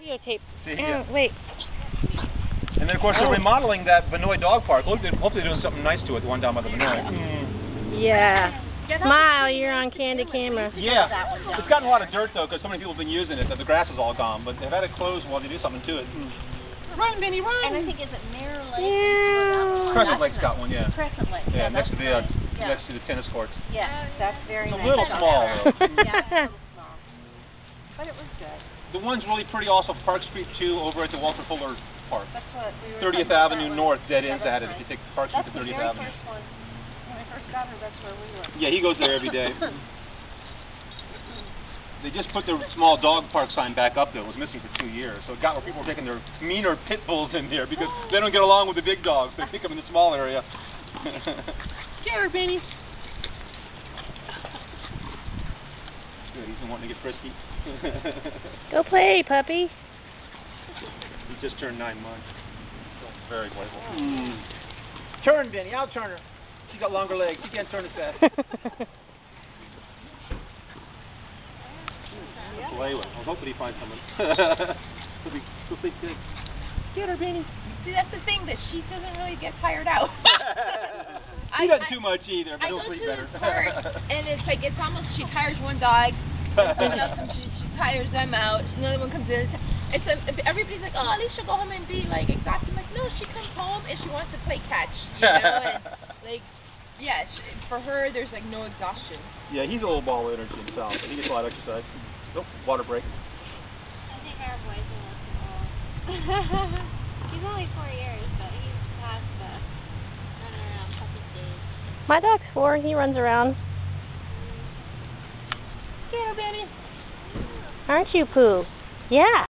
videotape. See, Yeah, yeah. wait. And then of course Oh. they're remodeling that Vinoy Dog Park. Hopefully, hopefully they're doing something nice to it. The one down by the Vinoy. Yeah. Smile, you're on candid camera. Yeah, it's gotten a lot of dirt though because so many people have been using it that the grass is all gone. But they've had it closed while they do something to it. Run, Vinny, run! And I think is it Mirror Lake? Yeah. Crescent Lake's got one, yeah. Crescent Lake. Yeah, Yeah, next to the uh, yeah. next to the tennis courts. Yeah, that's very It's a nice. little I small, though. yeah, it's a little small. But it was good. The one's really pretty also Park Street 2 over at the Walter Fuller Park. That's what we were 30th talking about Avenue North, dead ends at it. If you take Park Street That's to the 30th very Avenue. first one. When I first got her, that's where we were. Yeah, he goes there every day. They just put the small dog park sign back up though. It was missing for two years. So it got where people were taking their meaner pit bulls in there because they don't get along with the big dogs. They pick them in the small area. Get her, Benny. He's been wanting to get frisky. Go play, puppy. he just turned nine months. Very playful. Mm. Turn, Vinny. I'll turn her. She's got longer legs. She can't turn as fast. Play with. Well, hopefully he finds someone. he'll be, he'll be good. Get her, Benny. See, that's the thing that she doesn't really get tired out. he doesn't too much either, but I he'll go sleep to better. park, and it's like it's almost she tires one dog, something she, she tires them out. Another one comes in. It's a, everybody's like, oh, at least she'll go home and be like exhausted. I'm like, no, she comes home and she wants to play catch, you know, and like, yeah, she, for her, there's like no exhaustion. yeah, he's a little ball of energy himself, but he gets a lot of exercise. Oh, water break. I think our boy's a little too old. he's only four years, but he's past the running around puppy stage. My dog's four. He runs around. Benny. Aren't you, Pooh? Yeah.